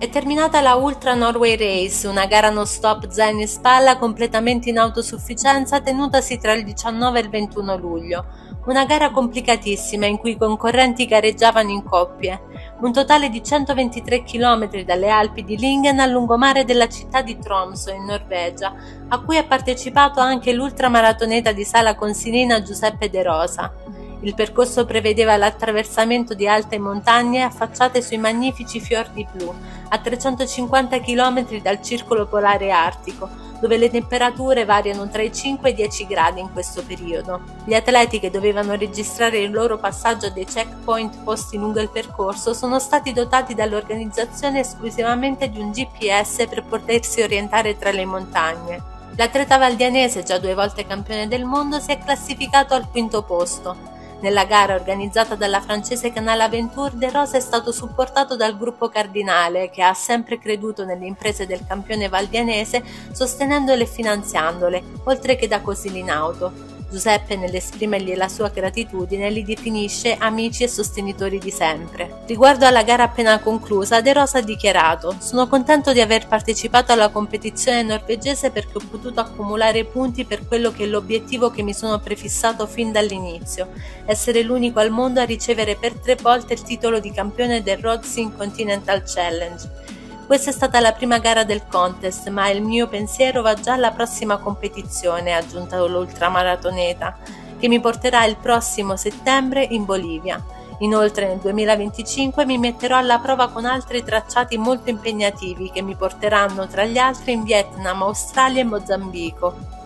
È terminata la Ultra Norway Race, una gara non stop zaino in spalla completamente in autosufficienza tenutasi tra il 19 e il 21 luglio. Una gara complicatissima in cui i concorrenti gareggiavano in coppie. Un totale di 123 km dalle Alpi di Lingen al lungomare della città di Tromsø in Norvegia, a cui ha partecipato anche l'ultramaratoneta di sala consilina Giuseppe De Rosa. Il percorso prevedeva l'attraversamento di alte montagne affacciate sui magnifici fiordi blu, a 350 km dal circolo polare artico, dove le temperature variano tra i 5 e i 10 gradi in questo periodo. Gli atleti che dovevano registrare il loro passaggio dei checkpoint posti lungo il percorso sono stati dotati dall'organizzazione esclusivamente di un GPS per potersi orientare tra le montagne. L'atleta valdianese, già due volte campione del mondo, si è classificato al quinto posto. Nella gara organizzata dalla francese Canal Aventure, De Rosa è stato supportato dal gruppo Cardinale, che ha sempre creduto nelle imprese del campione valdianese, sostenendole e finanziandole, oltre che da Cosilinauto. Giuseppe, nell'esprimergli la sua gratitudine, li definisce amici e sostenitori di sempre. Riguardo alla gara appena conclusa, De Rosa ha dichiarato: Sono contento di aver partecipato alla competizione norvegese perché ho potuto accumulare punti per quello che è l'obiettivo che mi sono prefissato fin dall'inizio: essere l'unico al mondo a ricevere per tre volte il titolo di campione del Rodsing Continental Challenge. Questa è stata la prima gara del contest, ma il mio pensiero va già alla prossima competizione, ha aggiunto l'ultramaratoneta, che mi porterà il prossimo settembre in Bolivia. Inoltre nel 2025 mi metterò alla prova con altri tracciati molto impegnativi che mi porteranno tra gli altri in Vietnam, Australia e Mozambico.